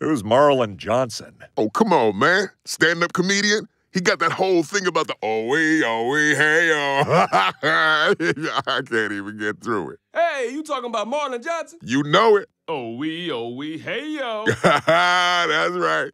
Who's Marlon Johnson? Oh, come on, man. Stand up comedian. He got that whole thing about the oh we, oh we, hey oh. I can't even get through it. Hey, you talking about Marlon Johnson? You know it. Oh we, oh we, hey yo. That's right.